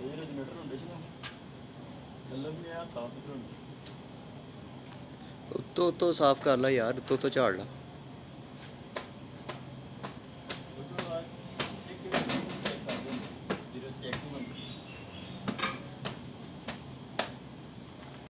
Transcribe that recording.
ਸਾਡੇ ਸਾਫ਼ ਉੱਤੋਂ ਉੱਤੋਂ ਸਾਫ਼ ਕਰ ਲੈ ਯਾਰ ਉੱਤੋਂ ਤੋਂ ਝਾੜ ਲੈ।